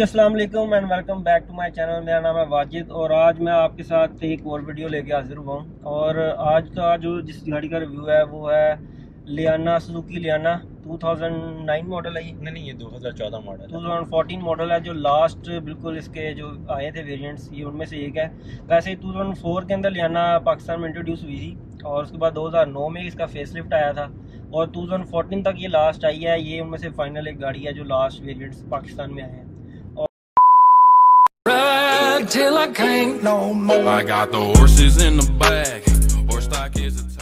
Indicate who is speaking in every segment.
Speaker 1: जी अस्सलाम वालेकुम and welcome back to my channel मेरा नाम है वाजिद और आज मैं आपके साथ एक और वीडियो लेके हाजिर हुआ हूँ। और आज का जो जिस गाड़ी का रिव्यू है वो है लियाना सुजुकी लियाना 2009 मॉडल है ये।
Speaker 2: नहीं नहीं ये 2014 मॉडल है।
Speaker 1: 2014 मॉडल है जो लास्ट बिल्कुल इसके जो आए थे वेरिएंट्स ये उनमें से एक है। वैसे ही 2004 के अंदर लियाना पाकिस्तान में इंट्रोड्यूस हुई थी और उसके बाद 2009 में इसका फेसलिफ्ट आया था। और 2014 तक ये लास्ट आई है ये उनमें से फाइनल एक गाड़ी है जो लास्ट वेरिएंट्स पाकिस्तान में आए हैं।
Speaker 3: Till I can't no more. I got the horses in the back. Horse stock is a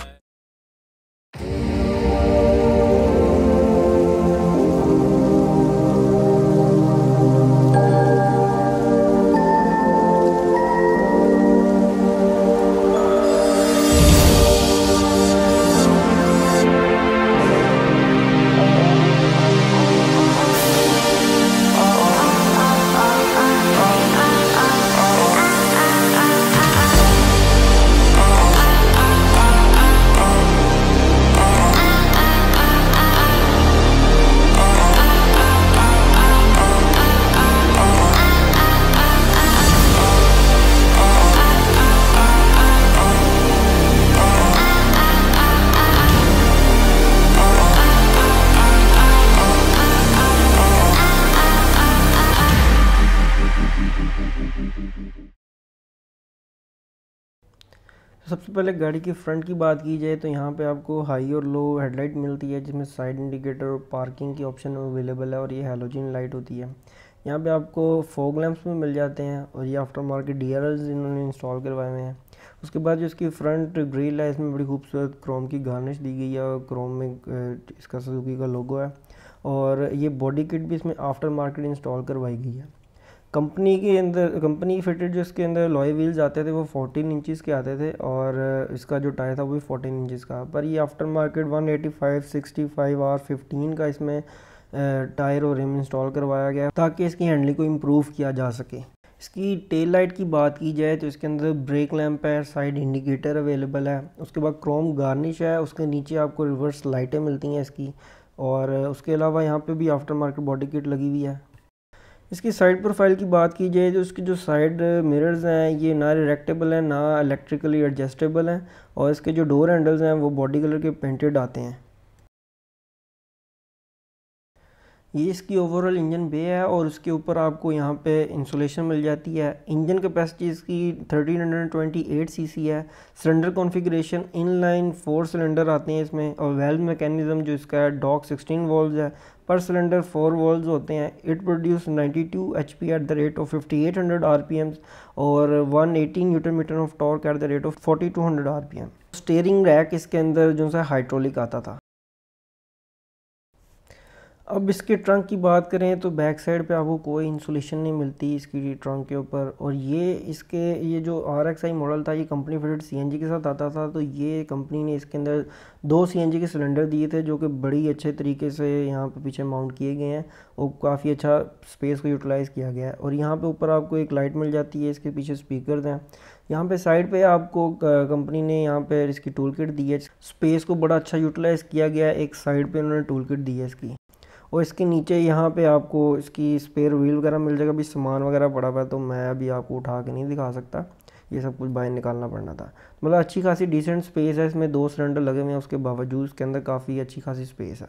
Speaker 1: सबसे पहले गाड़ी की फ्रंट की बात की जाए तो यहाँ पे आपको हाई और लो हेडलाइट मिलती है, जिसमें साइड इंडिकेटर और पार्किंग की ऑप्शन अवेलेबल है और ये हेलोजिन लाइट होती है। यहाँ पे आपको फोग लैंप्स भी मिल जाते हैं और ये आफ्टर मार्केट डी इन्होंने इंस्टॉल करवाए हुए हैं। उसके बाद जो इसकी फ्रंट ग्रिल है, इसमें बड़ी खूबसूरत क्रोम की गार्निश दी गई है और क्रोम में इसका सुजुकी का लोगो है। और ये बॉडी किट भी इसमें आफ्टर मार्केट इंस्टॉल करवाई गई है। कंपनी के अंदर कंपनी फिटेड जो इसके अंदर लॉय व्हील्स आते थे वो 14 इंचज़ के आते थे और इसका जो टायर था वो भी 14 इंचज़ का। पर ये आफ्टर मार्केट 185, 65 और 15 का इसमें टायर और रिम इंस्टॉल करवाया गया ताकि इसकी हैंडलिंग को इम्प्रूव किया जा सके। इसकी टेल लाइट की बात की जाए तो इसके अंदर ब्रेक लैंप है साइड इंडिकेटर अवेलेबल है उसके बाद क्रोम गार्निश है उसके नीचे आपको रिवर्स लाइटें मिलती हैं इसकी और उसके अलावा यहाँ पे भी आफ्टर मार्केट बॉडी किट लगी हुई है। इसकी साइड प्रोफ़ाइल की बात की जाए तो इसकी जो साइड मिरर्स हैं, ये ना रिएक्टेबल हैं, ना इलेक्ट्रिकली एडजस्टेबल हैं और इसके जो डोर हैंडल्स हैं, वो बॉडी कलर के पेंटेड आते हैं। ये इसकी ओवरऑल इंजन बे है और उसके ऊपर आपको यहाँ पे इंसुलेशन मिल जाती है। इंजन कैपेसिटी इसकी 1328 सीसी है। Cylinder configuration inline four cylinder आते हैं इसमें और वेल्व मैकेनिज़्म जो इसका है डॉक 16 वॉल्व है। पर सिलेंडर फोर वॉल्व होते हैं। It produce 92 HP at the rate of 5800 RPM और 118 newton metre of torque at the rate of 4200 RPM steering rack इसके अंदर जो सा हाइड्रोलिक आता था। अब इसके ट्रंक की बात करें तो बैक साइड पे आपको कोई इंसुलेशन नहीं मिलती इसकी ट्रंक के ऊपर। और ये इसके, ये जो आर एक्स आई मॉडल था, ये कंपनी फिटेड सीएनजी के साथ आता था तो ये कंपनी ने इसके अंदर दो सीएनजी के सिलेंडर दिए थे, जो कि बड़ी अच्छे तरीके से यहाँ पे पीछे माउंट किए गए हैं और काफ़ी अच्छा स्पेस को यूटिलाइज़ किया गया है। और यहाँ पर ऊपर आपको एक लाइट मिल जाती है, इसके पीछे स्पीकर हैं। यहाँ पे साइड पे आपको कंपनी ने यहाँ पे इसकी टूल किट दी है। स्पेस को बड़ा अच्छा यूटिलाइज़ किया गया है, एक साइड पे उन्होंने टूल किट दी है इसकी। और इसके नीचे यहाँ पे आपको इसकी स्पेयर व्हील वगैरह मिल जाएगा। अभी सामान वगैरह पड़ा हुआ है तो मैं अभी आपको उठा के नहीं दिखा सकता। ये सब कुछ बाहर निकालना पड़ना था। मतलब अच्छी खासी डिसेंट स्पेस है, इसमें दो सिलेंडर लगे हुए हैं, उसके बावजूद इसके अंदर काफ़ी अच्छी खासी स्पेस है।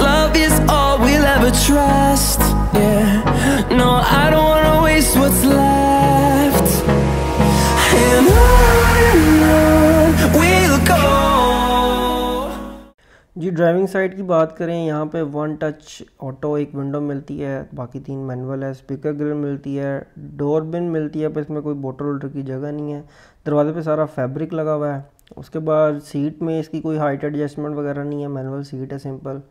Speaker 1: जी ड्राइविंग साइड की बात करें, यहाँ पे वन टच ऑटो एक विंडो मिलती है, बाकी तीन मैनुअल है स्पीकर ग्रिल मिलती है डोर बिन मिलती है, पर इसमें कोई बोटल वोटर की जगह नहीं है। दरवाजे पे सारा फैब्रिक लगा हुआ है। उसके बाद सीट में इसकी कोई हाइट एडजस्टमेंट वगैरह नहीं है मैनुअल सीट है सिंपल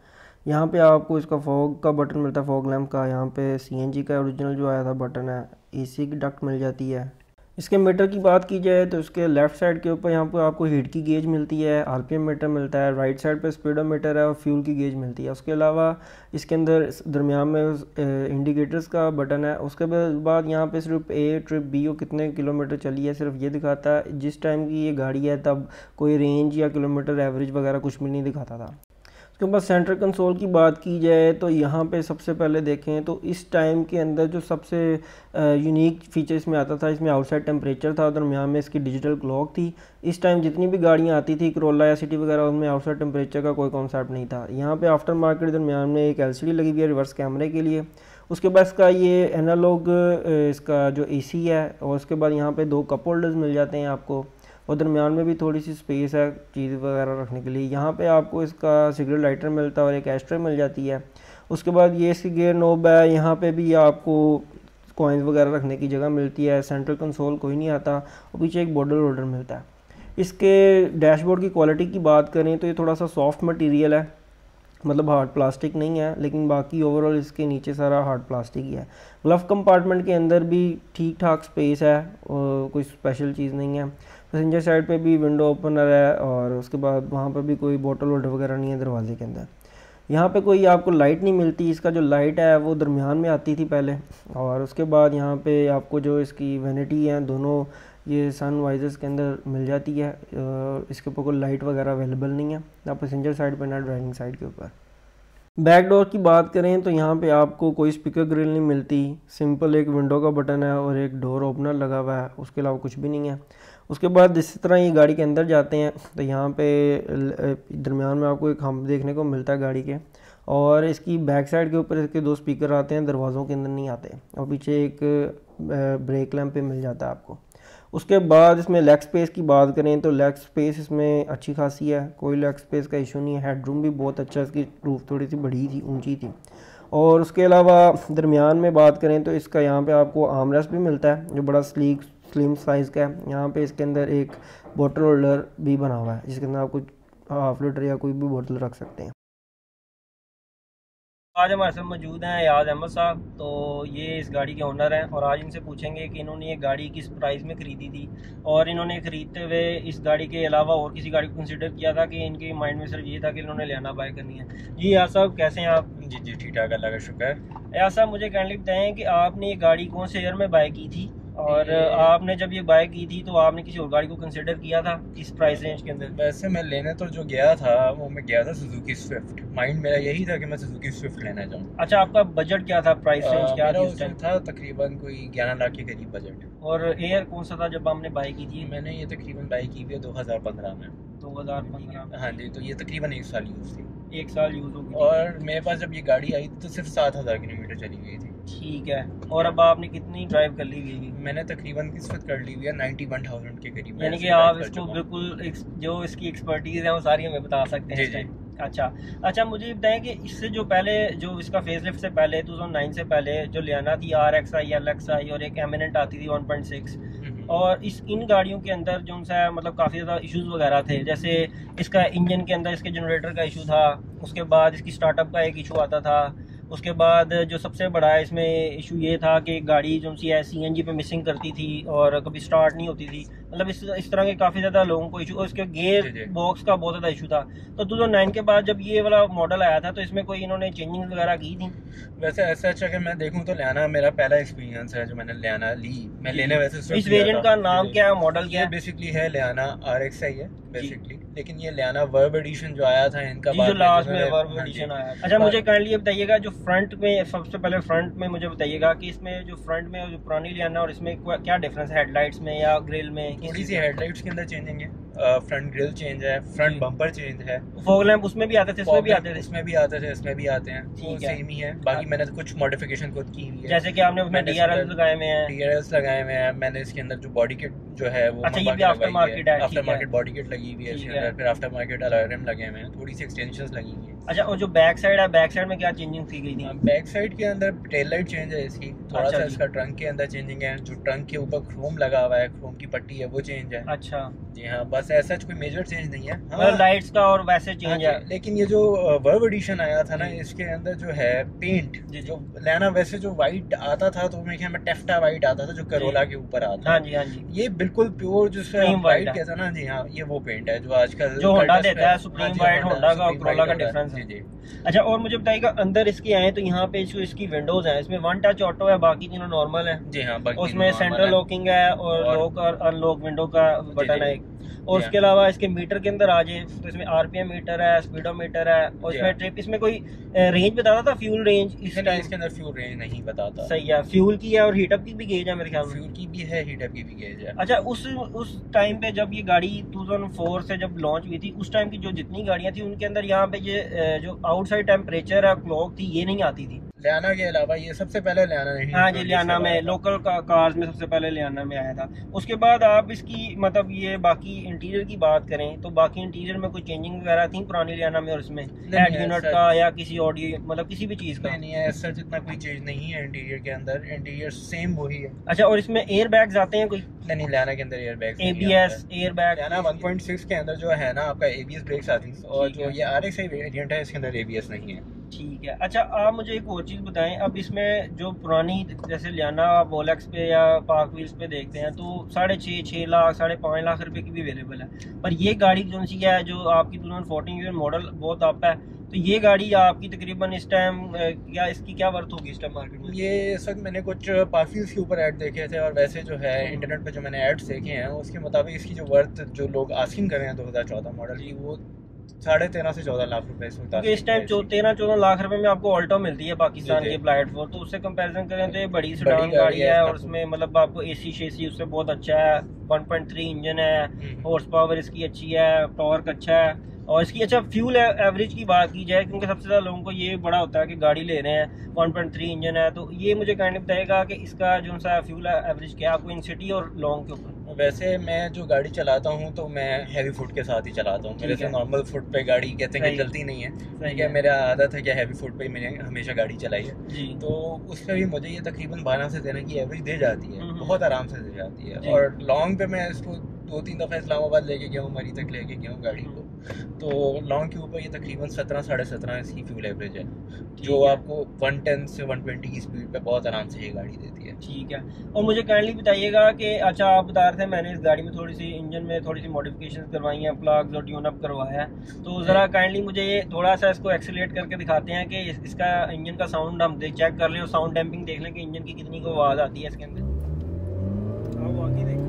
Speaker 1: यहाँ पे आपको इसका फॉग का बटन मिलता है फॉग लैम्प का। यहाँ पे सी का ओरिजिनल जो आया था बटन है ए की डक्ट मिल जाती है। इसके मीटर की बात की जाए तो इसके लेफ़्ट साइड के ऊपर यहाँ पर आपको हीट की गेज मिलती है, आरपीएम मीटर मिलता है, राइट साइड पे स्पीडोमीटर है और फ्यूल की गेज मिलती है। उसके अलावा इसके अंदर दरमियान में इंडिकेटर्स का बटन है। उसके बाद यहाँ पे सिर्फ़ ए, ट्रिप बी और कितने किलोमीटर चली है सिर्फ़ ये दिखाता है। जिस टाइम की ये गाड़ी है तब कोई रेंज या किलोमीटर एवरेज वगैरह कुछ भी नहीं दिखाता था। उसके बाद सेंट्रल कंसोल की बात की जाए तो यहाँ पे सबसे पहले देखें तो इस टाइम के अंदर जो सबसे यूनिक फीचर इसमें आता था, इसमें आउटसाइड टेम्परेचर था, दरमियान में इसकी डिजिटल क्लॉक थी। इस टाइम जितनी भी गाड़ियाँ आती थी करोला या सिटी वगैरह, उनमें आउटसाइड टेम्परेचर का कोई कॉन्सेप्ट नहीं था। यहाँ पर आफ्टर मार्केट दरमियान में एक एलसीडी लगी हुई है रिवर्स कैमरे के लिए। उसके बाद इसका ये एनालॉग इसका जो एसी है, और उसके बाद यहाँ पर दो कप होल्डर्स मिल जाते हैं आपको। और दरमियान में भी थोड़ी सी स्पेस है चीज़ वगैरह रखने के लिए। यहाँ पे आपको इसका सिगरेट लाइटर मिलता है और एक एस्ट्रे मिल जाती है। उसके बाद ये इसकी गेयर नोब है। यहाँ पे भी आपको कॉइन्स वगैरह रखने की जगह मिलती है। सेंट्रल कंसोल कोई नहीं आता और पीछे एक बॉडल होल्डर मिलता है। इसके डैशबोर्ड की क्वालिटी की बात करें तो ये थोड़ा सा सॉफ्ट मटेरियल है। मतलब हार्ड प्लास्टिक नहीं है, लेकिन बाकी ओवरऑल इसके नीचे सारा हार्ड प्लास्टिक ही है। ग्लव कंपार्टमेंट के अंदर भी ठीक ठाक स्पेस है और कोई स्पेशल चीज़ नहीं है। पैसेंजर साइड पे भी विंडो ओपनर है और उसके बाद वहाँ पर भी कोई बोटल वोटल वगैरह नहीं है दरवाजे के अंदर। यहाँ पे कोई आपको लाइट नहीं मिलती, इसका जो लाइट है वो दरमियान में आती थी पहले और उसके बाद यहाँ पे आपको जो इसकी वैनिटी है, दोनों ये सन वाइजर्स के अंदर मिल जाती है इसके ऊपर कोई लाइट वगैरह अवेलेबल नहीं है, ना पैसेंजर साइड पर ना ड्राइविंग साइड के ऊपर। बैक डोर की बात करें तो यहाँ पे आपको कोई स्पीकर ग्रिल नहीं मिलती सिंपल एक विंडो का बटन है और एक डोर ओपनर लगा हुआ है, उसके अलावा कुछ भी नहीं है। उसके बाद इसी तरह ये गाड़ी के अंदर जाते हैं। तो यहाँ पे दरमियान में आपको एक हम देखने को मिलता है गाड़ी के। और इसकी बैक साइड के ऊपर इसके दो स्पीकर आते हैं, दरवाज़ों के अंदर नहीं आते। और पीछे एक ब्रेक लैम्प पे मिल जाता है आपको। उसके बाद इसमें लेग स्पेस की बात करें तो लेग स्पेस इसमें अच्छी खासी है। कोई लेग स्पेस का इशू नहीं है। हेडरूम भी बहुत अच्छा इसकी रूफ थोड़ी सी बड़ी थी, ऊँची थी। और उसके अलावा दरमियान में बात करें तो इसका यहाँ पे आपको आमरेस भी मिलता है, जो बड़ा स्लीक स्लिम साइज़ का है। यहाँ पे इसके अंदर एक बोटल होल्डर भी बना हुआ है जिसके अंदर आप कुछ हाफ़ लीटर या कोई भी बोतल रख सकते हैं। आज हमारे साथ मौजूद हैं याद अहमद साहब तो ये इस गाड़ी के ओनर हैं और आज इनसे पूछेंगे कि इन्होंने ये गाड़ी किस प्राइस में ख़रीदी थी और इन्होंने ख़रीदते हुए इस गाड़ी के अलावा और किसी गाड़ी को कंसिडर किया था कि इनके माइंड में सिर्फ़ ये था कि इन्होंने लेना बाय करनी है। जी याद साहब कैसे हैं आप?
Speaker 2: जी जी ठीक ठाक अल्लाह का शुक्र
Speaker 1: याद साहब मुझे कहने बताएँ कि आपने ये गाड़ी कौन से ईयर में बाय की थी? और आपने जब ये बाय की थी तो आपने किसी और गाड़ी को कंसिडर किया था इस प्राइस रेंज के अंदर?
Speaker 2: वैसे मैं लेने तो जो गया था वो मैं गया था सुजुकी स्विफ्ट माइंड मेरा यही था कि मैं सुजुकी स्विफ्ट लेना चाहूँ
Speaker 1: अच्छा आपका बजट क्या था? प्राइस रेंज क्या
Speaker 2: था था तकरीबन कोई ग्यारह लाख के करीब बजट
Speaker 1: और एयर कौन सा था जब आपने बाय की थी?
Speaker 2: मैंने ये तकरीबन बाय की हुई है दो हज़ार पंद्रह में।
Speaker 1: दो हज़ार पंद्रह
Speaker 2: हाँ जी तो ये तकरीबन एक साल यूज़ थी।
Speaker 1: एक साल यूज़ होगी
Speaker 2: और मेरे पास जब ये गाड़ी आई तो सिर्फ़ सात हज़ार किलोमीटर चली गई थी।
Speaker 1: ठीक है। और अब आपने कितनी ड्राइव कर ली हुई
Speaker 2: मैंने तकरीबन किस वक्त कर ली हुई है? नाइन्टी वन थाउज़ेंड के करीब
Speaker 1: यानी कि आप इसको बिल्कुल जो इसकी एक्सपर्टीज़ है वो सारी हमें बता सकते हैं अच्छा। अच्छा मुझे बताएँ कि इससे जो पहले जो इसका फेस लिफ्ट से पहले टू नाइन से पहले जो लियाना थी R X I L X I और एक एमिनेंट आती थी वन पॉइंट सिक्स और इस इन गाड़ियों के अंदर जो सा मतलब काफ़ी ज़्यादा इश्यूज़ वगैरह थे, जैसे इसका इंजन के अंदर इसके जनरेटर का इशू था, उसके बाद इसकी स्टार्टअप का एक इशू आता था उसके बाद जो सबसे बड़ा है इसमें इशू ये था कि गाड़ी जो सी है सी एन जी पे मिसिंग करती थी और कभी स्टार्ट नहीं होती थी। मतलब इस इस तरह के काफ़ी ज़्यादा लोगों को इशू और इसके गेयर बॉक्स का बहुत ज़्यादा इशू था। तो टू नाइन के बाद जब ये वाला मॉडल आया था तो इसमें कोई इन्होंने चेंजिंग वगैरह की थी?
Speaker 2: वैसे ऐसा अच्छा कि मैं देखूँ तो लियाना मेरा पहला एक्सपीरियंस है जो मैंने लियाना ली। मैं लेने वैसे
Speaker 1: इस वेरिएंट का नाम क्या है मॉडल क्या है?
Speaker 2: बेसिकली है लियाना आर एक्स आई है बेसिकली लेकिन ये लियाना वर्ब एडिशन जो आया था इनका
Speaker 1: जो लास्ट में वर्ब एडिशन आया। अच्छा मुझे काइंडली बताइएगा जो फ्रंट में सबसे पहले फ्रंट में मुझे बताइएगा कि इसमें जो फ्रंट में जो पुरानी लियाना और इसमें क्या डिफरेंस है हेडलाइट्स में या ग्रिल में?
Speaker 2: थोड़ी सी? हेडलाइट्स के अंदर चेंजिंग है फ्रंट ग्रिल चेंज है फ्रंट बम्पर चेंज है।
Speaker 1: फॉग लैंप उसमें भी आते थे इसमें भी आते थे।
Speaker 2: इसमें भी आते थे इसमें भी आते हैं। वो सेम ही है। बाकी मैंने तो कुछ मॉडिफिकेशन खुद की हुई है।
Speaker 1: जैसे कि आपने उसमें डीआरएल्स लगाए हुए हैं।
Speaker 2: डीआरएल्स लगाए हुए हैं। मैंने इसके अंदर जो बॉडी किट जो है वो
Speaker 4: अच्छा, ये भी
Speaker 2: लगाई
Speaker 4: market है,
Speaker 2: आफ्टर मार्केट बॉडी किट लगी हुई है इसके अंदर फिर आफ्टर मार्केट अलॉयरम लगे हुए हैं थोड़ी सी एक्सटेंशंस लगी हुई हैं।
Speaker 4: अच्छा और जो बैक साइड है बैक साइड में क्या चेंजिंग की गई थी?
Speaker 2: बैक साइड के अंदर टेल लाइट चेंज है इसकी थोड़ा
Speaker 4: अच्छा
Speaker 2: सा इसका ट्रंक के अंदर चेंजिंग है जो ट्रंक के ऊपर क्रोम लगा हुआ है क्रोम की पट्टी है वो चेंज है।
Speaker 4: अच्छा।
Speaker 2: जी हाँ बस ऐसा कोई मेजर चेंज नहीं है। हाँ,
Speaker 4: मतलब लाइट्स का और वैसे
Speaker 2: हाँ
Speaker 4: चेंज है।
Speaker 2: लेकिन ये जो वर्ब एडिशन आया था ना इसके अंदर जो है पेंट
Speaker 4: जी,
Speaker 2: लेना वैसे जो वाइट आता था तो मेरे ख्याल में टेफ्टा वाइट आता था जो करोला के ऊपर आता
Speaker 4: हाँ
Speaker 2: है
Speaker 4: जी हाँ जी।
Speaker 2: ये बिल्कुल प्योर
Speaker 4: Supreme white
Speaker 2: वाइट
Speaker 4: है।
Speaker 2: ना जी हाँ ये वो पेंट है जो आजकल
Speaker 4: जो
Speaker 2: Curtis
Speaker 4: देता है,
Speaker 2: हाँ जी,
Speaker 4: white Honda का और
Speaker 2: Supreme
Speaker 4: का
Speaker 2: जी
Speaker 4: है।
Speaker 2: जी
Speaker 4: अच्छा और मुझे बताइएगा अंदर इसके आए तो यहाँ पे जो इसकी विंडोज़ हैं इसमें वन टच ऑटो है बाकी तीनों नॉर्मल है?
Speaker 2: जी हाँ
Speaker 4: उसमें सेंट्रल लॉकिंग है। और लॉक और अनलॉक विंडो का बटन है और उसके अलावा इसके मीटर के अंदर आ जाए तो इसमें आरपीएम मीटर है स्पीडोमीटर है और इसमें
Speaker 2: हाँ।
Speaker 4: ट्रिप इसमें कोई रेंज बताता था फ्यूल रेंज इस टाइम
Speaker 2: इसके अंदर फ्यूल रेंज नहीं बताता।
Speaker 4: सही है फ्यूल की है और हीटअप की भी गेज है मेरे ख्याल में?
Speaker 2: फ्यूल की भी है हीटअप की भी गेज है।
Speaker 4: अच्छा उस उस टाइम पे जब ये गाड़ी 2004 से जब लॉन्च हुई थी, उस टाइम की जो जितनी गाड़ियाँ थी, उनके अंदर यहाँ पे ये जो आउटसाइड टेम्परेचर है क्लॉक थी, ये नहीं आती थी।
Speaker 2: लियाना के अलावा ये सबसे पहले लियाना नहीं
Speaker 4: हाँ जी लियाना में लोकल का, कार्स में सबसे पहले लियाना में आया था। उसके बाद आप इसकी मतलब ये बाकी इंटीरियर की बात करें तो बाकी इंटीरियर में कोई चेंजिंग वगैरह थी पुरानी लियाना में और इसमें? हेड यूनिट का या किसी ऑडियो मतलब किसी भी चीज़ का?
Speaker 2: नहीं नहीं ऐसा जितना कोई चीज़ नहीं है इंटीरियर के अंदर। इंटीरियर सेम वही है।
Speaker 4: अच्छा और इसमें एयर बैग्स आते हैं कोई?
Speaker 2: नहीं लियाना के अंदर air bag
Speaker 4: A B S air bag
Speaker 2: Liana 1.6 के अंदर जो है ना आपका ए बी एस ब्रेक्स आती है। और जो
Speaker 4: है।
Speaker 2: ये आरएक्स वेरिएंट है इसके अंदर ए बी एस नहीं है।
Speaker 4: ठीक है। अच्छा आप मुझे एक और चीज़ बताएँ। अब इसमें जो पुरानी, जैसे लियाना आप ओलेक्स पे या पार्क व्हील्स पे देखते हैं तो साढ़े छः छः लाख, साढ़े पाँच लाख रुपए की भी अवेलेबल है। पर ये गाड़ी जो सी है जो आपकी 2014 मॉडल बहुत अप है? तो ये गाड़ी आपकी तकरीबन इस टाइम क्या इसकी क्या वर्थ होगी इस टाइम मार्केट में?
Speaker 2: ये वक्त मैंने कुछ पार्फिल्स के ऊपर ऐड देखे थे और वैसे जो है। इंटरनेट पे जो मैंने एड्स देखे हैं, उसके मुताबिक इसकी जो वर्थ जो लोग आस्किंग कर रहे हैं 2014 मॉडल की, वो साढ़े तेरह से चौदह लाख रुपए इस वक्त
Speaker 4: क्योंकि इस टाइम तेरह चौदह लाख रुपए में आपको ऑल्टो मिलती है पाकिस्तान। की ब्लाइट फोर तो उससे कंपैरिजन करें तो ये बड़ी सेडान
Speaker 2: गाड़ी है,
Speaker 4: और उसमें मतलब आपको एसी शेसी उससे बहुत अच्छा है 1.3 इंजन है
Speaker 2: हम्म।
Speaker 4: हॉर्स पावर इसकी अच्छी है टॉर्क अच्छा है और इसकी अच्छा फ्यूल एवरेज की बात की जाए क्योंकि सबसे ज़्यादा लोगों को ये बड़ा होता है कि गाड़ी ले रहे हैं 1.3 इंजन है तो ये मुझे ऑफ़ बताएगा कि इसका जो सा फ्यूल एवरेज क्या है आपको इन सिटी और लॉन्ग के ऊपर।
Speaker 2: वैसे मैं जो गाड़ी चलाता हूँ तो मैं हैवी फुट के साथ ही चलाता हूँ। मेरे से नॉर्मल फुट पे गाड़ी कहते हैं कि चलती नहीं है। ठीक है। मेरा आदत है कि हैवी फुट पे ही मैंने हमेशा गाड़ी चलाई है। तो पर भी मुझे ये तकरीबन बारह से तेरह की एवरेज दे जाती है।
Speaker 4: हम्म।
Speaker 2: बहुत आराम से दे जाती है। और लॉन्ग पे मैं इसको दो तीन दफ़ा इस्लामाबाद लेके गया हूँ मरी तक लेके गया हूँ गाड़ी को। तो लॉन्ग के ऊपर ये तकरीबन सत्रह साढ़े सत्रह इसकी फ्यूल एवरेज है जो
Speaker 4: है।
Speaker 2: आपको वन टेन से वन ट्वेंटी की स्पीड पे बहुत आराम से ये गाड़ी देती है।
Speaker 4: ठीक है। और मुझे काइंडली बताइएगा कि अच्छा आप बता रहे थे मैंने इस गाड़ी में थोड़ी सी इंजन में थोड़ी सी मॉडिफिकेशन करवाई हैं प्लग्स और ट्यून अप करवाया है। तो ज़रा काइंडली मुझे ये थोड़ा सा इसको एक्सीलेट करके दिखाते हैं कि इसका इंजन का साउंड हम चेक कर लें और साउंड डैम्पिंग देख लें कि इंजन की कितनी को आवाज़ आती है इसके अंदर आओ आगे देखो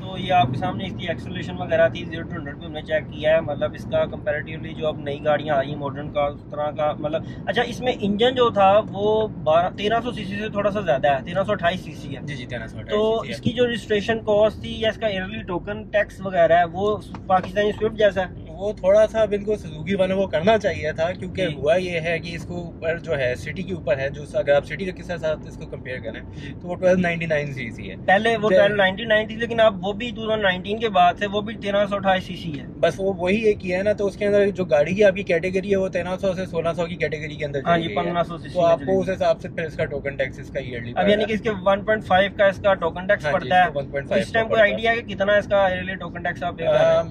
Speaker 4: तो ये आपके सामने इसकी एक्सलेशन वगैरह थी ज़ीरो टू हंड्रेड भी हमने चेक किया है। मतलब इसका कंपैरेटिवली जो अब नई गाड़ियाँ आई हैं मॉडर्न का उस तरह का मतलब अच्छा इसमें इंजन जो था वो बारह तेरह सौ सीसी से थोड़ा सा ज़्यादा है तेरह सौ अट्ठाईस सीसी है।
Speaker 2: जी जी तेरह सौ
Speaker 4: तो इसकी जो रजिस्ट्रेशन कॉस्ट थी या इसका एयरली टोकन टैक्स वगैरह है वो पाकिस्तानी स्विफ्ट जैसा है।
Speaker 2: वो थोड़ा सा इनको सुजुकी वालों को करना चाहिए था क्योंकि हुआ ये है कि इसको ऊपर जो है सिटी के ऊपर है जो अगर आप सिटी के साथ इसको कंपेयर करें तो वो twelve ninety nine C C है।
Speaker 4: पहले वो ट्वेल्व नाइनटी नाइन थी लेकिन अब वो भी 2019 के बाद से वो भी तेरह सौ अट्ठाईस सीसी है।
Speaker 2: बस वो वही एक ही है ना तो उसके अंदर जो गाड़ी की आपकी कैटेगरी है वो तेरह सौ से सोलह सौ की कैटेगरी के अंदर
Speaker 4: हाँ जी पंद्रह सौ
Speaker 2: तो आपको उस हिसाब से फिर इसका टोकन टैक्स इसका ईयरली
Speaker 4: अब यानी कि इसके 1.5 का इसका टोकन टैक्स
Speaker 2: हाँ
Speaker 4: पड़ता है।
Speaker 2: इसको 1.5
Speaker 4: तो इस टाइम कोई आइडिया है। कि कितना इसका टोकन टैक्स आप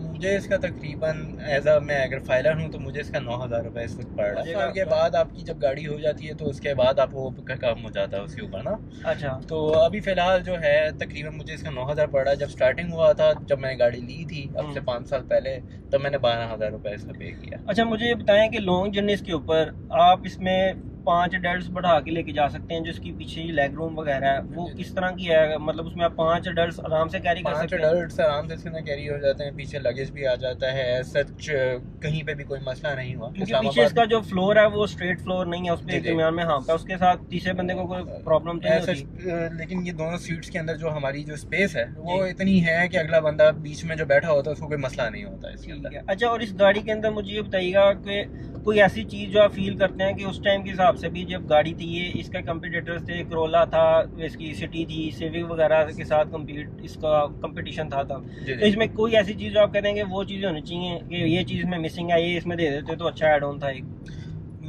Speaker 2: मुझे इसका तकरीबन एज अ मैं अगर फाइलर हूँ तो मुझे इसका नौ हज़ार रुपये इस वक्त पड़ रहा है। के बाद आपकी जब गाड़ी हो जाती है तो उसके बाद आप वो का काम हो जाता है उसके ऊपर ना।
Speaker 4: अच्छा।
Speaker 2: तो अभी फ़िलहाल जो है तकरीबन मुझे इसका नौ हज़ार पड़ रहा है। जब स्टार्टिंग हुआ था जब मैंने गाड़ी ली थी अब से
Speaker 4: हम्म।
Speaker 2: पाँच साल पहले तब मैंने बारह हज़ार रुपये इसका पे किया।
Speaker 4: अच्छा मुझे ये बताएँ कि लॉन्ग जर्नीस के ऊपर आप इसमें पाँच अडल्ट बढ़ा के लेके जा सकते हैं जो इसकी पीछे लेग रूम वगैरह है। वो किस तरह की है? मतलब उसमें आप पाँच अडल्ट आराम से कैरी कर सकते हैं?
Speaker 2: अडल्ट आराम से इसके अंदर कैरी हो जाते हैं पीछे लगेज भी आ जाता है सच कहीं पे भी कोई मसला नहीं हुआ।
Speaker 4: क्योंकि पीछे इसका जो फ्लोर है वो स्ट्रेट फ्लोर नहीं है उस
Speaker 2: जी,
Speaker 4: दरमियान में हाँ उसके साथ तीसरे बंदे को कोई प्रॉब्लम तो नहीं होती?
Speaker 2: लेकिन ये दोनों सीट्स के अंदर जो हमारी जो स्पेस है वो इतनी है कि अगला बंदा बीच में जो बैठा होता है उसको कोई मसला नहीं होता इसके अंदर।
Speaker 4: है। अच्छा और इस गाड़ी के अंदर मुझे ये बताइएगा कि कोई ऐसी चीज़ जो आप फील करते हैं कि उस टाइम के हिसाब से भी जब गाड़ी थी ये इसका कंपटीटर्स थे करोला था इसकी सिटी थी सिविक वगैरह के साथ कम्पीट इसका कंपटीशन था तब। तो इसमें कोई ऐसी चीज़ जो आप कह देंगे वो चीज़ें होनी चाहिए कि ये चीज़ में मिसिंग है ये इसमें दे देते तो अच्छा एड ऑन था एक।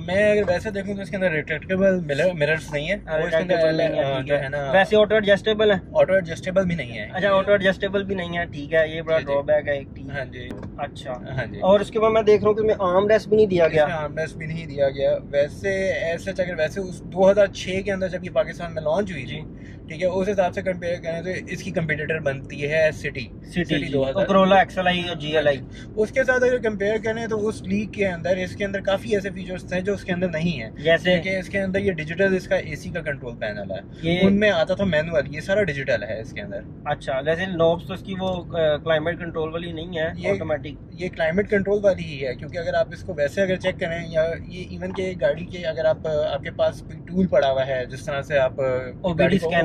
Speaker 2: मैं अगर वैसे देखूँ तो इसके अंदर रिट्रैक्टेबल मिरर्स नहीं है। और इसके अंदर
Speaker 4: है,
Speaker 2: जो
Speaker 4: है।
Speaker 2: है ना।
Speaker 4: वैसे ऑटो एडजस्टेबल है।
Speaker 2: ऑटो एडजस्टेबल भी नहीं है।
Speaker 4: अच्छा ऑटो एडजस्टेबल भी नहीं है ठीक है। ये बड़ा। ड्रॉबैक है एक ठीक
Speaker 2: हाँ जी।
Speaker 4: अच्छा।
Speaker 2: हाँ जी।
Speaker 4: और उसके बाद मैं देख रहा हूँ कि आर्म रेस्ट भी नहीं दिया गया।
Speaker 2: आर्मरेस्ट भी नहीं दिया गया। वैसे ऐसे अगर वैसे उस 2006 के अंदर जब ये पाकिस्तान में लॉन्च हुई थी ठीक है उस हिसाब से कंपेयर करें तो इसकी कंपटीटर बनती है सिटी
Speaker 4: सिटी
Speaker 2: दो
Speaker 4: करोला एक्सल आई और जीएल आई
Speaker 2: उसके साथ अगर कंपेयर करें तो उस लीग के अंदर इसके अंदर काफ़ी ऐसे फीचर्स थे जो उसके अंदर नहीं है।
Speaker 4: जैसे
Speaker 2: देखिए इसके अंदर ये डिजिटल इसका एसी का कंट्रोल पैनल है।
Speaker 4: ये
Speaker 2: उनमें आता था मैनुअल ये सारा डिजिटल है इसके अंदर।
Speaker 4: अच्छा जैसे नॉब्स तो इसकी वो क्लाइमेट कंट्रोल वाली नहीं है
Speaker 2: ये-
Speaker 4: ऑटोमेटिक
Speaker 2: ये क्लाइमेट कंट्रोल वाली ही है क्योंकि अगर आप इसको वैसे अगर चेक करें या ये इवन के गाड़ी के अगर आप आपके पास कोई टूल पड़ा हुआ है जिस तरह से आप।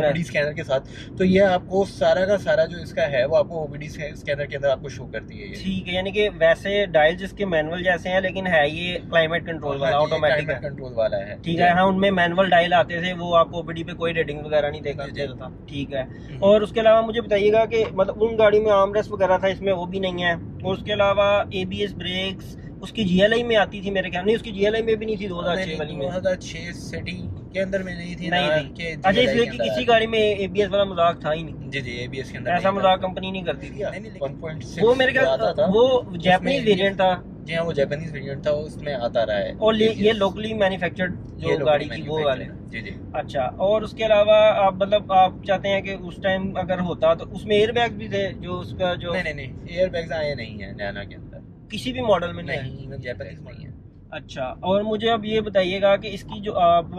Speaker 2: ओबीडी स्कैनर के साथ तो ये आपको सारा का सारा जो इसका है वो आपको ओबीडी स्कैनर के अंदर आपको शो करती है
Speaker 4: ठीक है यानी कि वैसे डायल जिसके मैनुअल जैसे हैं लेकिन है ये क्लाइमेट कंट्रोल वाला ऑटोमेटिक है।
Speaker 2: कंट्रोल वाला है
Speaker 4: ठीक है हाँ? उनमें मैनुअल डायल आते थे वो आपको ओपीडी पे कोई रेटिंग वगैरह नहीं देखा। देता था। ठीक है।
Speaker 2: हम्म।
Speaker 4: और उसके अलावा मुझे बताइएगा कि मतलब उन गाड़ी में आर्मरेस्ट वगैरह था इसमें वो भी नहीं है। और उसके अलावा एबीएस ब्रेक्स उसकी जीएलआई में आती थी मेरे ख्याल नहीं उसकी जीएलआई में भी नहीं थी 2006 वाली में।
Speaker 2: 2006 सिटी के अंदर में नहीं थी
Speaker 4: नहीं थी। अच्छा इसलिए
Speaker 2: कि
Speaker 4: किसी गाड़ी में एबीएस वाला मज़ाक था ही नहीं।
Speaker 2: जी जी एबीएस के अंदर
Speaker 4: ऐसा मज़ाक। कंपनी नहीं करती थी।
Speaker 2: नहीं, नहीं, लेकिन 1.6
Speaker 4: वो मेरे ख्याल
Speaker 2: था,
Speaker 4: वो जैपनीज वेरिएंट था।
Speaker 2: जी हाँ वो जापानीज वेरिएंट था उसमें आता रहा है।
Speaker 4: और ये- ये लोकली मैन्युफैक्चर्ड जो गाड़ी थी वो वाले।
Speaker 2: जी जी।
Speaker 4: अच्छा और उसके अलावा आप मतलब आप चाहते हैं कि उस टाइम अगर होता तो उसमें एयर बैग भी थे जो उसका जो
Speaker 2: नहीं नहीं नहीं एयर बैग आए नहीं है नैना के अंदर।
Speaker 4: किसी भी मॉडल में नहीं
Speaker 2: जापानीज नहीं है।
Speaker 4: अच्छा और मुझे अब ये बताइएगा कि इसकी जो आप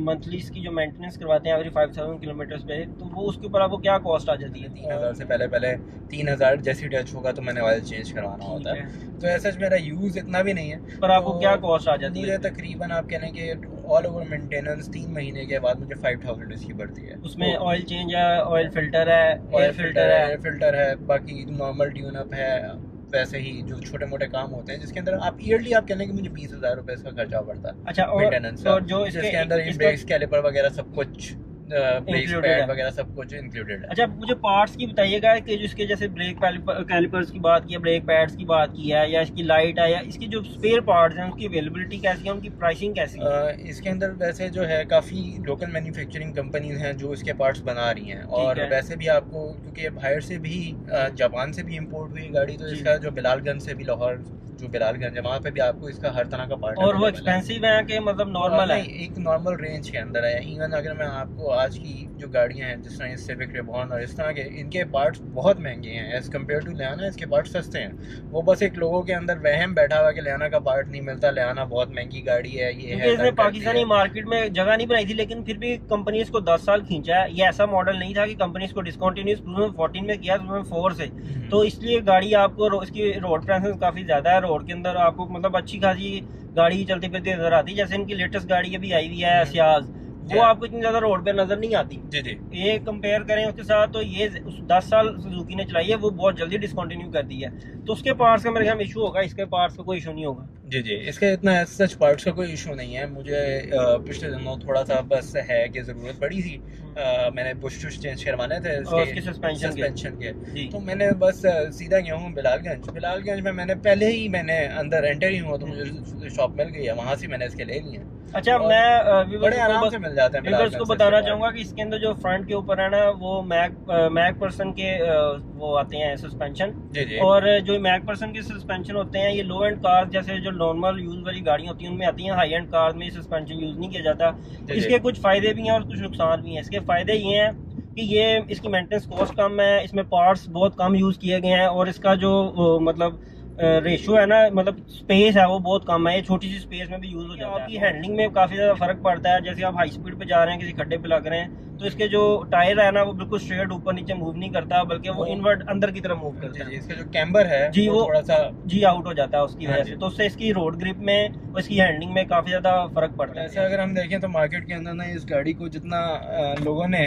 Speaker 4: मंथली इसकी जो मेंटेनेंस करवाते हैं एवरी फाइव थाउज़ेंड किलोमीटर पे तो वो उसके ऊपर आपको क्या कॉस्ट आ जाती है?
Speaker 2: तीन हज़ार से पहले पहले तीन हज़ार जैसी टच होगा तो मैंने ऑयल चेंज करवाना होता है।
Speaker 4: है।
Speaker 2: तो ऐसा मेरा यूज़ इतना भी नहीं है।
Speaker 4: पर आपको
Speaker 2: तो
Speaker 4: क्या कॉस्ट आ जाती है?
Speaker 2: तकरीबन आप कहने के ऑल ओवर मेंटेनेंस तीन महीने के बाद मुझे फाइव थाउज़ेंड इसकी पड़ती है।
Speaker 4: उसमें ऑयल चेंज है ऑयल फ़िल्टर है एयर फ़िल्टर है।
Speaker 2: एयर फ़िल्टर है बाकी नॉर्मल ट्यून अप है वैसे ही जो छोटे मोटे काम होते हैं जिसके अंदर आप ईयरली आप कहने कि मुझे बीस हज़ार रुपए का खर्चा पड़ता है
Speaker 4: अच्छा और और जो इसके
Speaker 2: अंदर
Speaker 4: इसका-
Speaker 2: ब्रेक्स कैलिपर वगैरह सब कुछ। Brake
Speaker 4: Included
Speaker 2: pad. वगैरह सब कुछ इंक्लूडेड है।
Speaker 4: अच्छा मुझे पार्ट्स की बताइएगा कि जो इसके जैसे ब्रेक कैलिपर्स की बात की है ब्रेक पैड्स की बात की है या इसकी लाइट है या इसकी जो स्पेयर पार्ट्स हैं उसकी अवेलेबिलिटी कैसी है उनकी प्राइसिंग कैसी है?
Speaker 2: इसके अंदर वैसे जो है काफ़ी लोकल मैन्युफैक्चरिंग कंपनीज़ हैं जो इसके पार्ट्स बना रही हैं। और वैसे भी आपको क्योंकि बाहर से भी जापान से भी इम्पोर्ट हुई गाड़ी तो इसका जो बिलालगंज से भी लाहौर जो बिलालगंज है वहाँ पे भी आपको इसका हर तरह का पार्ट
Speaker 4: और वो एक्सपेंसिव है। कि मतलब नॉर्मल है?
Speaker 2: एक नॉर्मल रेंज के अंदर है। इवन अगर मैं आपको आज की जो गाड़ियाँ हैं जिस तरह सिविक रिबॉन और इस तरह के इनके पार्ट्स बहुत महँगे हैं। एज कंपेयर टू लियाना इसके पार्ट्स सस्ते हैं। वो बस एक लोगों के अंदर वहम बैठा हुआ कि लियाना का पार्ट नहीं मिलता। लियाना बहुत महँगी गाड़ी है ये है
Speaker 4: इसने पाकिस्तानी मार्केट में जगह नहीं बनाई थी लेकिन फिर भी कंपनी इसको 10 साल खींचा है। ये ऐसा मॉडल नहीं था कि कंपनी इसको डिसकंटिन्यूस 2014 में किया 2004 से।
Speaker 2: हम्म।
Speaker 4: तो इसलिए गाड़ी आपको इसकी रोड प्रेजेंस काफ़ी ज़्यादा है। रोड के अंदर आपको मतलब अच्छी खासी गाड़ी चलती फिरती नज़र आती है जैसे इनकी लेटेस्ट गाड़ी अभी आई हुई है
Speaker 2: हम्म।
Speaker 4: सियाज वो आपको इतनी ज़्यादा रोड पे नज़र नहीं आती।
Speaker 2: जी जी।
Speaker 4: ये कंपेयर करें उसके साथ तो ये उस दस साल सुजुकी ने चलाई है वो बहुत जल्दी डिसकंटिन्यू कर दी है। तो उसके पार्ट्स का मेरे ख्याल इशू होगा इसके पार्ट्स का कोई इशू नहीं होगा।
Speaker 2: जी जी। इसका इतना सच पार्ट्स का कोई इशू नहीं है। मुझे पिछले दिनों थोड़ा सा बस है कि ज़रूरत पड़ी थी। अ, मैंने बुश टुश चेंज करवाने थे
Speaker 4: और उसके suspension के।
Speaker 2: के। तो मैंने बस सीधा गया हूँ बिलालगंज। बिलालगंज में मैंने पहले ही मैंने अंदर एंटर ही हुआ तो मुझे शॉप मिल गई है। वहाँ से मैंने इसके ले लिए।
Speaker 4: अच्छा मैं
Speaker 2: बड़े आराम से मिल जाते हैं
Speaker 4: व्यूअर्स को बताना चाहूँगा कि इसके अंदर जो फ्रंट के ऊपर है ना वो मैक मैक पर्सन के वो आते हैं सस्पेंशन और जो मैक पर्सन के सस्पेंशन होते हैं ये लो एंड कार जैसे जो नॉर्मल यूज़ वाली गाड़ियाँ होती हैं उनमें आती हैं हाई एंड कार में सस्पेंशन यूज़ नहीं किया जाता। इसके कुछ फ़ायदे भी हैं और कुछ नुकसान भी हैं। इसके फ़ायदे ये हैं कि ये इसकी मेंटेनेंस कॉस्ट कम है इसमें पार्ट्स बहुत कम यूज़ किए गए हैं और इसका जो मतलब रेशो है ना मतलब स्पेस है वो बहुत कम है। ये छोटी सी स्पेस में भी यूज़ हो जाता है। आपकी हैंडलिंग में काफ़ी ज़्यादा फ़र्क पड़ता है। जैसे आप हाई स्पीड पे जा रहे हैं किसी खड्डे पे लग रहे हैं तो इसके जो टायर है ना वो बिल्कुल स्ट्रेट ऊपर नीचे मूव नहीं करता बल्कि वो इनवर्ट अंदर की तरफ़ मूव करता है।
Speaker 2: इसका जो कैम्बर है
Speaker 4: जी, वो-
Speaker 2: थोड़ा सा
Speaker 4: जी आउट हो जाता है उसकी
Speaker 2: हाँ
Speaker 4: वजह से। तो उससे इसकी रोड ग्रिप में और इसकी हैंडलिंग में काफ़ी ज़्यादा फ़र्क पड़ता
Speaker 2: ऐसे
Speaker 4: है।
Speaker 2: अगर हम देखें तो मार्केट के अंदर ना इस गाड़ी को जितना लोगों ने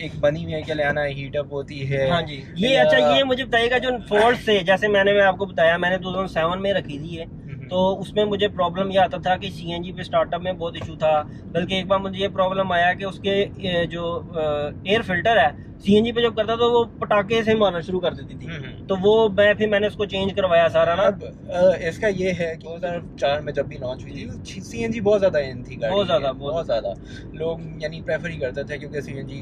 Speaker 2: एक बनी हुई है कि लेना हीट अप होती है।
Speaker 4: हाँ जी। ये अच्छा ये मुझे बताइएगा जो फोर्ड से जैसे मैंने मैं आपको बताया मैंने 2007 में रखी थी
Speaker 2: हम्म,
Speaker 4: तो उसमें मुझे प्रॉब्लम यह आता था कि सीएनजी पे स्टार्टअप में बहुत इशू था। बल्कि एक बार मुझे ये प्रॉब्लम आया कि उसके जो एयर फ़िल्टर है सीएनजी पे जब करता तो वो पटाखे से मारना शुरू कर देती थी।
Speaker 2: हम्म, हम्म।
Speaker 4: तो वो मैं फिर मैंने उसको चेंज करवाया सारा ना।
Speaker 2: अब इसका ये है कि 2004 में जब भी लॉन्च हुई थी सीएनजी बहुत ज़्यादा इन थी
Speaker 4: बहुत ज़्यादा, बहुत
Speaker 2: ज़्यादा। लोग यानी प्रेफर ही करते थे क्योंकि सीएनजी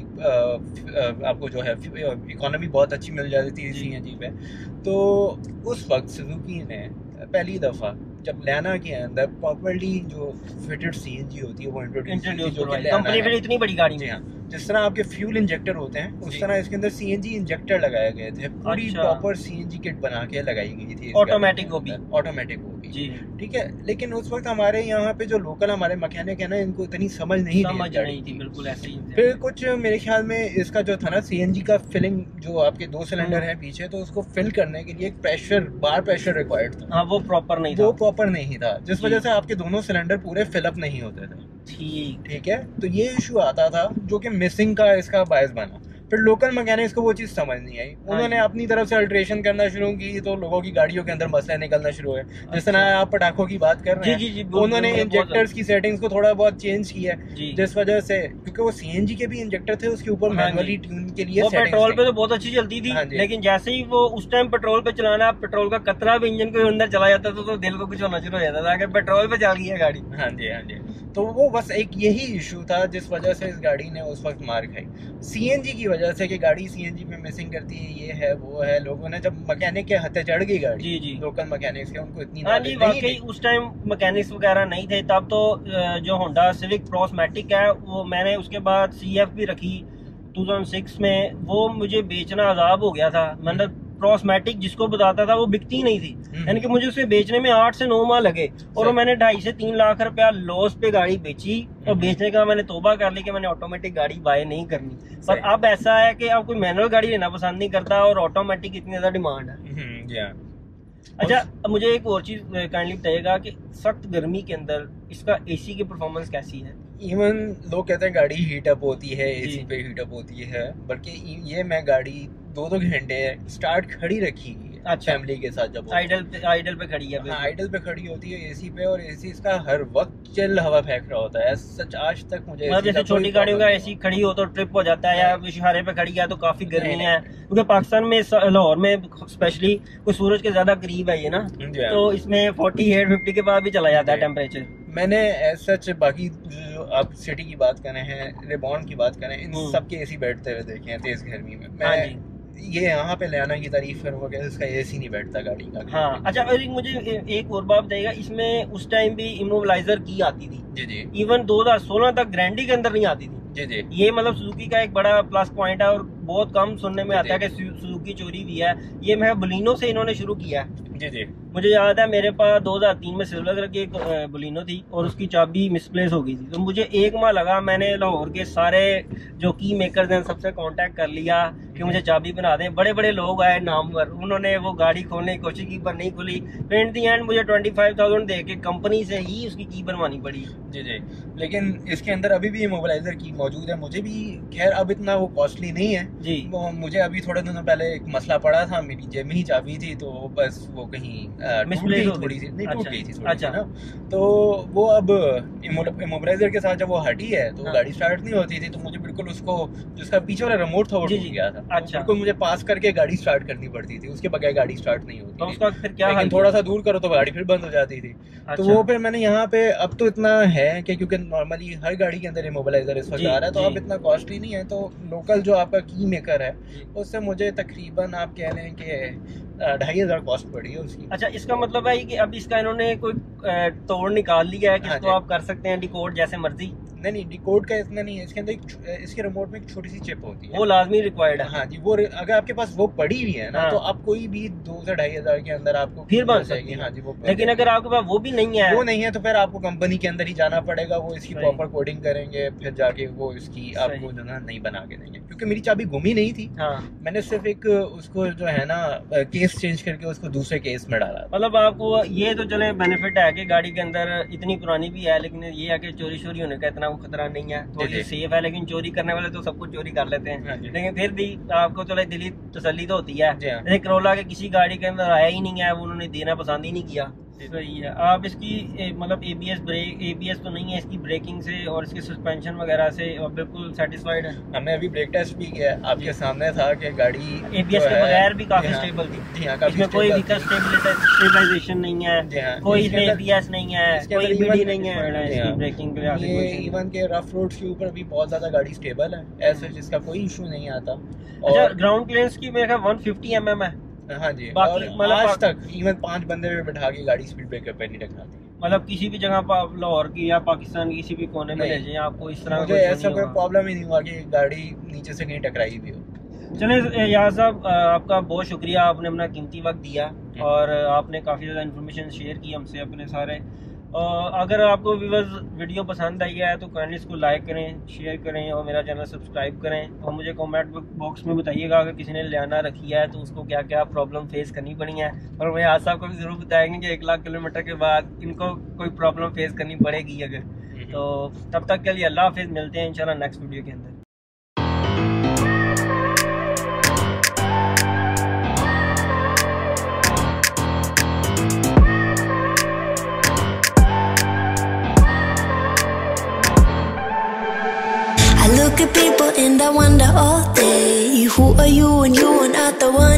Speaker 2: आपको जो है इकोनॉमी बहुत अच्छी मिल जाती थी
Speaker 4: सी
Speaker 2: एन जी। पे। तो उस वक्त सुजुकी ने पहली दफ़ा जब लैना के अंदर प्रॉपरली जो फिटेड जी होती है वो इंट्रोड्यूस
Speaker 4: इंट्रोड्यूस
Speaker 2: जो कि
Speaker 4: करवाई।
Speaker 2: Leana
Speaker 4: कंपनी फिर इतनी बड़ी गाड़ी में
Speaker 2: हाँ जिस तरह आपके फ्यूल इंजेक्टर होते हैं उस तरह इसके अंदर सी एन जी इंजेक्टर लगाए गए थे पूरी proper C N G kit बना के लगाई गई थी
Speaker 4: ऑटोमेटिक वो भी।
Speaker 2: ऑटोमेटिक वो।
Speaker 4: जी।
Speaker 2: ठीक है लेकिन उस वक्त हमारे यहाँ पे जो लोकल हमारे मैकेनिक है ना इनको इतनी समझ नहीं
Speaker 4: समझ नहीं थी बिल्कुल ऐसे ही
Speaker 2: फिर कुछ मेरे ख्याल में इसका जो था ना सीएनजी का फिलिंग जो आपके दो सिलेंडर
Speaker 4: हम्म।
Speaker 2: है पीछे तो उसको फिल करने के लिए एक प्रेशर बार प्रेशर रिक्वायर्ड था।
Speaker 4: हाँ वो प्रॉपर नहीं था।
Speaker 2: वो प्रॉपर नहीं था जिस वजह से आपके दोनों सिलेंडर पूरे फिलअप नहीं होते थे।
Speaker 4: ठीक।
Speaker 2: ठीक है तो ये इशू आता था जो कि मिसिंग का इसका बायस बना। फिर लोकल मैकेनिक्स को वो चीज़ समझ नहीं आई। उन्होंने अपनी तरफ़ से अल्ट्रेशन करना शुरू की तो लोगों की गाड़ियों के अंदर मसले निकलना शुरू हुए। जिस
Speaker 4: अच्छा।
Speaker 2: तरह आप पटाखों की बात कर रहे हैं
Speaker 4: जी, जी,
Speaker 2: उन्होंने इंजेक्टर्स की सेटिंग्स को थोड़ा बहुत चेंज किया है जिस वजह से क्योंकि वो सीएनजी के भी इंजेक्टर थे उसके ऊपर
Speaker 4: हाँ।
Speaker 2: मैनुअली ट्यून के लिए
Speaker 4: पेट्रोल पे तो बहुत अच्छी चलती थी
Speaker 2: हाँ
Speaker 4: लेकिन जैसे ही वो उस टाइम पेट्रोल पे चलाना पेट्रोल का कतरा भी इंजन के अंदर चला जाता था तो दिल को कुछ होना शुरू हो जाता था कि पेट्रोल पे चल गई है गाड़ी।
Speaker 2: हाँ जी हाँ जी। तो वो बस एक यही इशू था जिस वजह से इस गाड़ी ने उस वक्त मार खाई। सीएनजी की वजह से कि गाड़ी सीएनजी में मिसिंग करती है ये है वो है लोगों ने जब मैकेनिक के हथे चढ़ गई गाड़ी
Speaker 4: जी जी।
Speaker 2: लोकल मैकेनिक्स के उनको इतनी
Speaker 4: हाँ जी वाकई उस टाइम मैकेनिक्स वगैरह नहीं थे तब तो जो होंडा सिविक प्रोसमेटिक है वो मैंने उसके बाद सी एफ़ भी रखी 2006 में वो मुझे बेचना अजाब हो गया था मतलब प्रोसमेटिक जिसको बताता था वो बिकती नहीं थी।
Speaker 2: हम्म।
Speaker 4: यानी कि मुझे उसे बेचने में आठ से नौ माह लगे। और वो मैंने ढाई से तीन लाख रुपया लॉस पे गाड़ी बेची और
Speaker 2: हम्म।
Speaker 4: बेचने का मैंने तोबा कर ली कि मैंने ऑटोमेटिक गाड़ी बाय नहीं करनी। पर अब ऐसा है कि अब कोई मैनुअल गाड़ी लेना पसंद नहीं करता और ऑटोमेटिक इतनी ज़्यादा डिमांड है।
Speaker 2: हम्म।
Speaker 4: अच्छा मुझे एक और चीज़ काइंडली बताइएगा कि सख्त गर्मी के अंदर इसका एसी की परफॉर्मेंस कैसी है?
Speaker 2: इवन लोग कहते हैं गाड़ी हीट अप होती है एसी पे हीट अप होती है बल्कि ये मैं गाड़ी दो दो घंटे स्टार्ट खड़ी रखी
Speaker 4: अच्छा।
Speaker 2: फैमिली के साथ जब
Speaker 4: आइडल पे आइडल पे खड़ी है
Speaker 2: हाँ आइडल पे खड़ी होती है एसी पे और एसी इसका हर वक्त चिल हवा फेंक रहा होता है। सच आज तक मुझे
Speaker 4: मतलब जैसे छोटी गाड़ियों का एसी खड़ी हो तो ट्रिप हो जाता है या इशारे पे खड़ी है तो काफ़ी गर्मी है। क्योंकि पाकिस्तान में लाहौर में स्पेशली कोई सूरज के ज़्यादा करीब है ये ना
Speaker 2: हाँ।
Speaker 4: तो इसमें 48 50 के बाद भी चला जाता है टेम्परेचर
Speaker 2: मैंने सच बाकी जो आप सिटी की बात करें हैं रेबॉन की बात करें इन
Speaker 4: हम्म।
Speaker 2: सब के एसी बैठते हुए देखे हैं तेज गर्मी में।
Speaker 4: हाँ
Speaker 2: मैं ये यहाँ पे लेना की तारीफ़ करूँगा कि इसका एसी नहीं बैठता गाड़ी का।
Speaker 4: हाँ अच्छा अरे मुझे एक और बात बताइएगा इसमें उस टाइम भी इमोबलाइजर की आती थी।
Speaker 2: जी जी।
Speaker 4: इवन 2016 तक ग्रैंडी के अंदर नहीं आती थी।
Speaker 2: जी जी।
Speaker 4: ये मतलब सुजुकी का एक बड़ा प्लस पॉइंट है और बहुत कम सुनने में आता है कि सुजुकी चोरी भी है। ये मैं बलिनो से इन्होंने शुरू किया है।
Speaker 2: जी जी।
Speaker 4: मुझे याद है मेरे पास 2003 में सिल्वर कलर की एक बलिनो थी और उसकी चाबी मिसप्लेस हो गई थी। तो मुझे एक माह लगा मैंने लाहौर के सारे जो की मेकर्स हैं सबसे कांटेक्ट कर लिया कि मुझे चाबी बना दें। बड़े बड़े लोग आए नाम पर उन्होंने वो गाड़ी खोलने की कोशिश की पर नहीं खुली। फिर इन दी एंड मुझे ट्वेंटी फाइव थाउज़ेंड दे के कंपनी से ही उसकी की बनवानी पड़ी।
Speaker 2: जी जी। लेकिन इसके अंदर अभी भी इमोबलाइजर की मौजूद है। मुझे भी खैर अब इतना वो कॉस्टली नहीं है।
Speaker 4: जी।
Speaker 2: वो मुझे अभी थोड़े दिनों पहले एक मसला पड़ा था मेरी जेब में ही चाबी थी तो बस वो कहीं
Speaker 4: हो
Speaker 2: थोड़ी सी नहीं टूट
Speaker 4: अच्छा,
Speaker 2: गई थी
Speaker 4: अच्छा।
Speaker 2: ना। तो वो अब इमोबलाइजर के साथ जब वो हटी है तो
Speaker 4: हाँ।
Speaker 2: गाड़ी स्टार्ट नहीं होती थी तो मुझे बिल्कुल उसको जिसका पीछे वाला रिमोट था वो टूट गया था।
Speaker 4: अच्छा।
Speaker 2: बिल्कुल मुझे पास करके गाड़ी स्टार्ट करनी पड़ती थी। उसके बगैर गाड़ी स्टार्ट नहीं होती
Speaker 4: तो उसका फिर क्या
Speaker 2: लेकिन थोड़ा सा दूर करो तो गाड़ी फिर बंद हो जाती थी। तो। वो फिर मैंने यहाँ पे अब तो इतना है कि क्योंकि नॉर्मली हर गाड़ी के अंदर इमोबलाइजर इस वक्त आ रहा है तो अब इतना कॉस्टली नहीं है। तो लोकल जो आपका की मेकर है उससे मुझे तकरीबन आप कह लें कि ढाई हज़ार कॉस्ट पड़ी है उसकी।
Speaker 4: अच्छा इसका मतलब है कि अब इसका इन्होंने कोई तोड़ निकाल लिया है कि
Speaker 2: हाँ
Speaker 4: इसको आप कर सकते हैं डिकोड जैसे मर्ज़ी?
Speaker 2: नहीं नहीं डिकोड का इतना नहीं है इसके अंदर एक इसके रिमोट में एक छोटी सी चिप होती है।
Speaker 4: वो लाजमी रिक्वायर्ड है।
Speaker 2: हाँ जी वो अगर आपके पास वो पड़ी हुई है ना
Speaker 4: हाँ।
Speaker 2: तो आप कोई भी दो से ढाई हज़ार के अंदर आपको
Speaker 4: फिर बन
Speaker 2: जाएगी।
Speaker 4: हाँ।
Speaker 2: जी वो
Speaker 4: लेकिन अगर आपके पास वो भी नहीं है
Speaker 2: वो नहीं है तो फिर आपको कंपनी के अंदर ही जाना पड़ेगा वो इसकी प्रॉपर कोडिंग करेंगे फिर जाके वो इसकी आपको जो ना नहीं बना के देंगे। क्योंकि मेरी चाबी गुमी नहीं थी।
Speaker 4: हाँ।
Speaker 2: मैंने सिर्फ़ एक उसको जो है ना केस चेंज करके उसको दूसरे केस में डाला।
Speaker 4: मतलब आपको ये तो चले बेनिफिट है कि गाड़ी के अंदर इतनी पुरानी भी है लेकिन ये है कि चोरी शोरी होने का इतना वो खतरा नहीं है थोड़ी सेफ़ है लेकिन चोरी करने वाले तो सब कुछ चोरी कर लेते
Speaker 2: हाँ।
Speaker 4: हैं लेकिन फिर भी आपको चलो दिली तसली तो होती है।
Speaker 2: हाँ।
Speaker 4: करोला के किसी गाड़ी के अंदर आया ही नहीं है उन्होंने देना पसंद ही नहीं किया। सही है। आप इसकी मतलब एबीएस ब्रेक एबीएस तो नहीं है इसकी ब्रेकिंग से और इसके सस्पेंशन वगैरह से आप बिल्कुल सेटिस्फाइड है।
Speaker 2: हमने अभी ब्रेक टेस्ट भी किया है। आपके सामने था कि गाड़ी
Speaker 4: एबीएस के बगैर भी काफ़ी
Speaker 2: हाँ,
Speaker 4: स्टेबल थी।
Speaker 2: जी हाँ
Speaker 4: इसमें कोई
Speaker 2: थी।
Speaker 4: स्टेबलाइजेशन नहीं है।
Speaker 2: हाँ,
Speaker 4: कोई एबीएस नहीं है। कोई बीडी नहीं है
Speaker 2: हाँ।
Speaker 4: ब्रेकिंग
Speaker 2: इवन के रफ रोड्स के ऊपर भी बहुत ज़्यादा गाड़ी स्टेबल है। ऐसे जिसका कोई इशू नहीं आता।
Speaker 4: अच्छा
Speaker 2: और
Speaker 4: ग्राउंड क्लियरेंस की मेरे ख्याल 150 एमएम है।
Speaker 2: हाँ जी
Speaker 4: मतलब
Speaker 2: आज तक इवन पाँच बंदे पे बैठा के गाड़ी स्पीड ब्रेकर पे नहीं टकराती
Speaker 4: मतलब किसी भी जगह पर आप लाहौर की या पाकिस्तान की किसी भी कोने में। ले जाए आपको इस तरह
Speaker 2: मुझे ऐसा कोई प्रॉब्लम ही नहीं हुआ कि गाड़ी नीचे से कहीं टकराई भी हो।
Speaker 4: चले यार साहब आपका बहुत शुक्रिया आपने अपना कीमती वक्त दिया और आपने काफ़ी ज़्यादा इन्फॉर्मेशन शेयर की हमसे अपने सारे अगर आपको व्यूवर्स वीडियो पसंद आई है तो काइंडली इसको लाइक करें शेयर करें और मेरा चैनल सब्सक्राइब करें। और मुझे कमेंट बॉक्स में बताइएगा अगर किसी ने लियाना रखी है तो उसको क्या क्या प्रॉब्लम फेस करनी पड़ी है। और मैं आज साहब को भी ज़रूर बताएँगे कि एक लाख किलोमीटर के बाद इनको कोई प्रॉब्लम फेस करनी पड़ेगी अगर। तो तब तक के लिए अल्लाह हाफिज़ मिलते हैं इंशाल्लाह नेक्स्ट वीडियो के अंदर।
Speaker 5: Look at people and I wonder all day Who are you and you and not the one